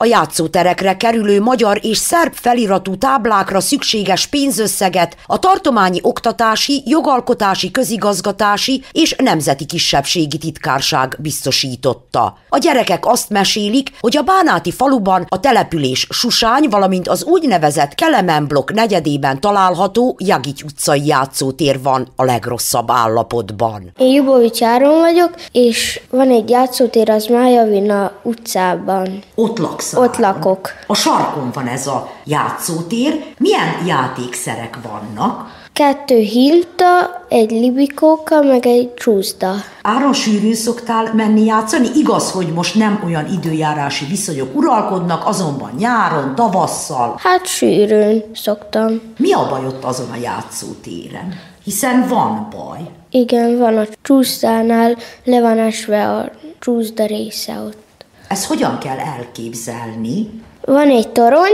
A játszóterekre kerülő magyar és szerb feliratú táblákra szükséges pénzösszeget a tartományi oktatási, jogalkotási, közigazgatási és nemzeti kisebbségi titkárság biztosította. A gyerekek azt mesélik, hogy a Bánáti faluban a település Susány, valamint az úgynevezett Kelemenblokk negyedében található Jagics utcai játszótér van a legrosszabb állapotban. Én Jubovics Áron vagyok, és van egy játszótér az Májavina utcában. Ott laksz Ott lakok. A sarkon van ez a játszótér. Milyen játékszerek vannak? Kettő hinta, egy libikóka, meg egy csúszda. Áron sűrűn szoktál menni játszani? Igaz, hogy most nem olyan időjárási viszonyok uralkodnak, azonban nyáron, tavasszal. Hát sűrűn szoktam. Mi a baj ott azon a játszótéren? Hiszen van baj. Igen, van a csúszdánál, le van esve a csúszda része ott. Ezt hogyan kell elképzelni? Van egy torony,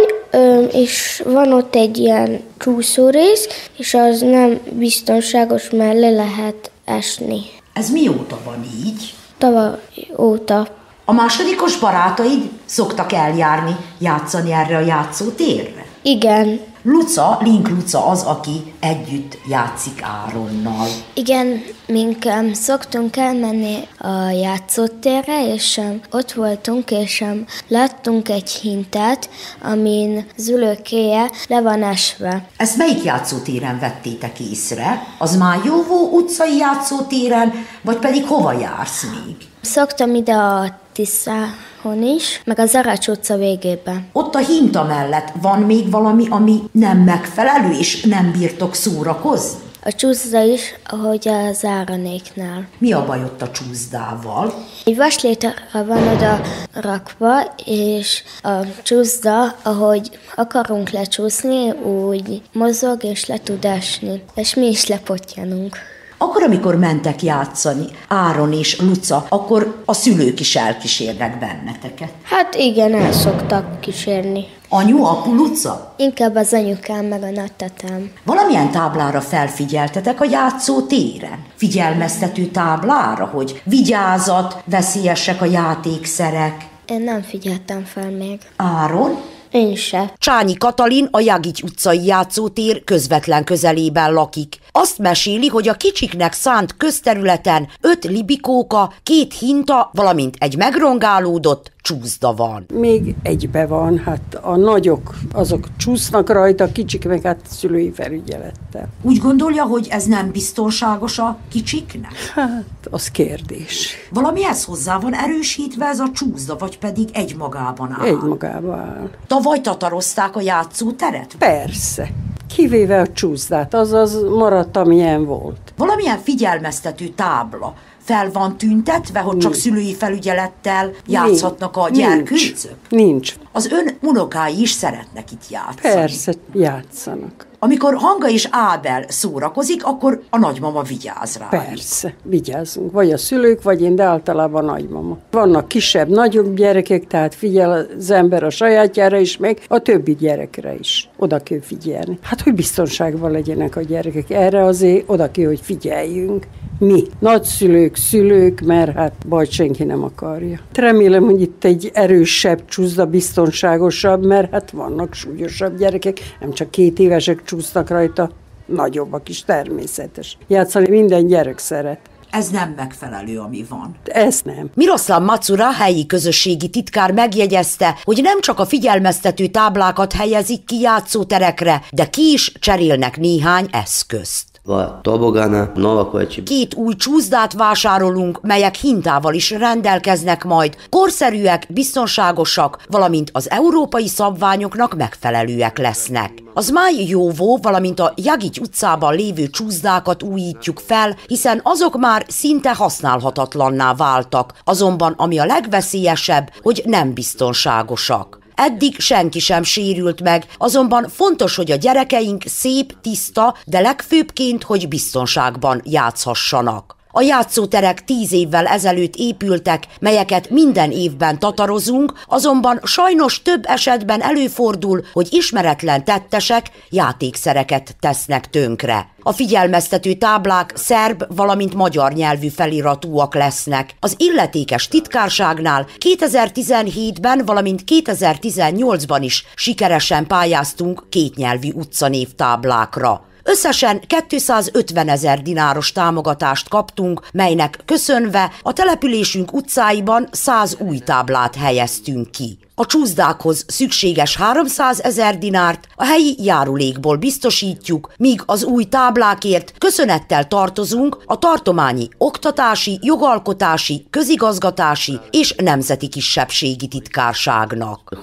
és van ott egy ilyen csúszórész, és az nem biztonságos, mert le lehet esni. Ez mióta van így? Tavaly óta. A másodikos barátaid szoktak eljárni, játszani erre a játszótérre? Igen. Luca, Link Luca az, aki együtt játszik Áronnal. Igen, mink um, szoktunk elmenni a játszótérre, és um, ott voltunk, és um, láttunk egy hintát, amin zülőkéje le van esve. Ezt melyik játszótéren vettétek észre? Az már Jóvó utcai játszótéren, vagy pedig hova jársz még? Szoktam ide a Tiszáhon is, meg az Aracs utca végében. Ott a hinta mellett van még valami, ami nem megfelelő, és nem bírtok szórakozni? A csúszda is, ahogy a záranéknál. Mi a baj ott a csúszdával? Egy vaslétre van oda rakva, és a csúszda, ahogy akarunk lecsúszni, úgy mozog és le tud esni. És mi is lepottyanunk. Akkor, amikor mentek játszani, Áron és Luca, akkor a szülők is elkísérnek benneteket. Hát igen, el szoktak kísérni. Anyu, apu, Luca? Inkább az anyukám meg a nagytatám. Valamilyen táblára felfigyeltetek a játszó téren? Figyelmeztető táblára, hogy vigyázat, veszélyesek a játékszerek? Én nem figyeltem fel még. Áron? Én se. Csányi Katalin a Jagics utcai játszótér közvetlen közelében lakik. Azt meséli, hogy a kicsiknek szánt közterületen öt libikóka, két hinta, valamint egy megrongálódott csúszda van. Még egybe van, hát a nagyok azok csúsznak rajta, a kicsik meg hát szülői felügyelettel. Úgy gondolja, hogy ez nem biztonságos a kicsiknek? Hát, az kérdés. Valamihez hozzá van erősítve ez a csúszda, vagy pedig egymagában áll? Egymagában áll. Tavaly tatarozták a játszóteret? Persze. Kivéve a csúszdát, azaz maradt, amilyen volt. Valamilyen figyelmeztető tábla fel van tüntetve, hogy csak szülői felügyelettel játszhatnak a gyerkőcök? Nincs. Nincs. Az ön unokái is szeretnek itt játszani. Persze, játszanak. Amikor Hanga és Ábel szórakozik, akkor a nagymama vigyáz rá. Persze, vigyázzunk. Vagy a szülők, vagy én, de általában a nagymama. Vannak kisebb, nagyobb gyerekek, tehát figyel az ember a sajátjára is, meg a többi gyerekre is. Oda kell figyelni. Hát, hogy biztonságban legyenek a gyerekek. Erre azért oda kell, hogy figyeljünk. Mi, nagyszülők, szülők, mert hát baj senki nem akarja. Remélem, hogy itt egy erősebb csúszda, biztonságosabb, mert hát vannak súlyosabb gyerekek, nem csak két évesek csúsznak rajta, nagyobbak is természetes. Játszani minden gyerek szeret. Ez nem megfelelő, ami van. Ez nem. Miroslav Macura, helyi közösségi titkár megjegyezte, hogy nem csak a figyelmeztető táblákat helyezik ki játszóterekre, de ki is cserélnek néhány eszközt. Dva tobogana, nova koja će Két új csúszdát vásárolunk, melyek hintával is rendelkeznek majd, korszerűek, biztonságosak, valamint az európai szabványoknak megfelelőek lesznek. Az Máj Jóvó, valamint a Jagics utcában lévő csúszdákat újítjuk fel, hiszen azok már szinte használhatatlanná váltak, azonban ami a legveszélyesebb, hogy nem biztonságosak. Eddig senki sem sérült meg, azonban fontos, hogy a gyerekeink szép, tiszta, de legfőbbként, hogy biztonságban játszhassanak. A játszóterek tíz évvel ezelőtt épültek, melyeket minden évben tatarozunk, azonban sajnos több esetben előfordul, hogy ismeretlen tettesek játékszereket tesznek tönkre. A figyelmeztető táblák szerb, valamint magyar nyelvű feliratúak lesznek. Az illetékes titkárságnál 2017-ben, valamint 2018-ban is sikeresen pályáztunk kétnyelvű utcanévtáblákra. Összesen 250 ezer dináros támogatást kaptunk, melynek köszönve a településünk utcáiban 100 új táblát helyeztünk ki. A csúszdákhoz szükséges 300 ezer dinárt a helyi járulékból biztosítjuk, míg az új táblákért köszönettel tartozunk a tartományi oktatási, jogalkotási, közigazgatási és nemzeti kisebbségi titkárságnak.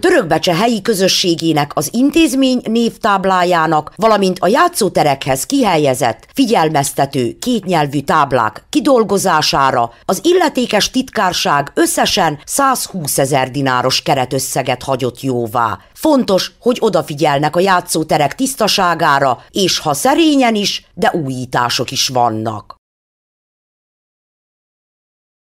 Törökbecse helyi közösségének az intézmény névtáblájának, valamint a játszóterekhez kihelyezett, figyelmeztető kétnyelvű táblák kidolgozására számára az illetékes titkárság összesen 120 ezer dináros keretösszeget hagyott jóvá. Fontos, hogy odafigyelnek a játszóterek tisztaságára, és ha szerényen is, de újítások is vannak.